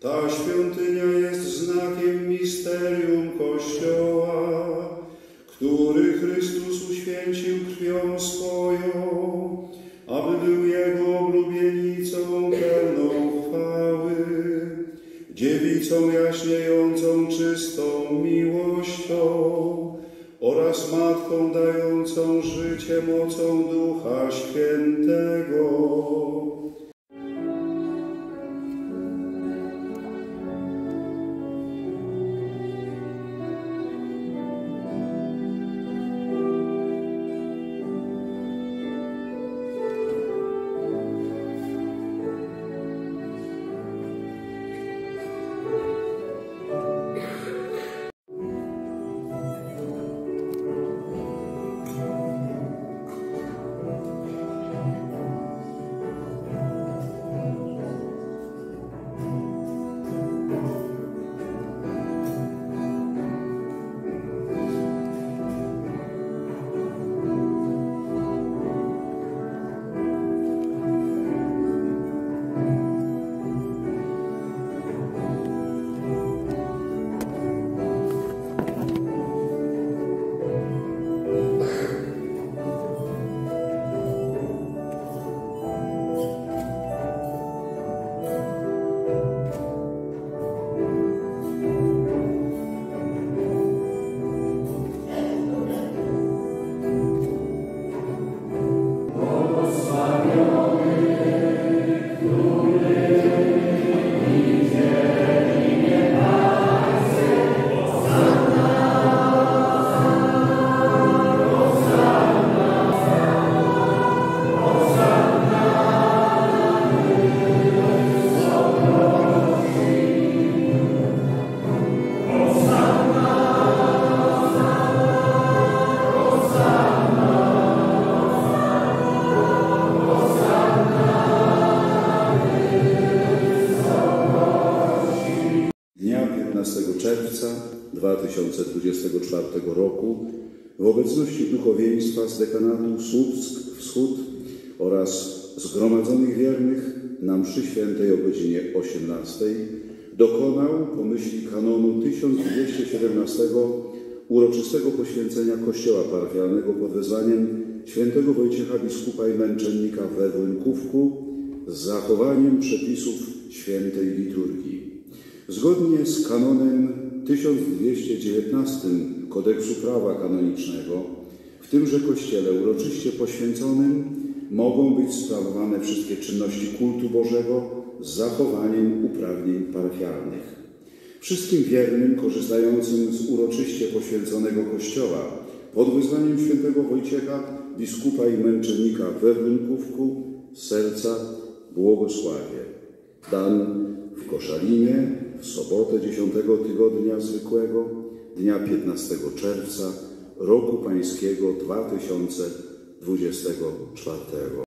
Ta świątynia jest znakiem misterium Kościoła, który Chrystus uświęcił krwią swoją, aby był Jego oblubienicą pełną chwały, dziewicą jaśniejącą czystą miłością oraz Matką dającą życie mocą Ducha Świętego. Dnia 15 czerwca 2024 roku w obecności duchowieństwa z dekanatu Słupsk Wschód oraz zgromadzonych wiernych na mszy świętej o godzinie 18 dokonał po myśli kanonu 1217 uroczystego poświęcenia kościoła parafialnego pod wezwaniem świętego Wojciecha biskupa i męczennika we Włynkówku z zachowaniem przepisów świętej liturgii. Zgodnie z kanonem 1219 Kodeksu Prawa Kanonicznego, w tymże kościele uroczyście poświęconym mogą być sprawowane wszystkie czynności kultu Bożego z zachowaniem uprawnień parafialnych. Wszystkim wiernym korzystającym z uroczyście poświęconego kościoła pod wyznaniem świętego Wojciecha, biskupa i męczennika we Wrynkówku, z serca błogosławie. Dan w Koszalinie w sobotę 10 tygodnia zwykłego, dnia 15 czerwca roku pańskiego 2024.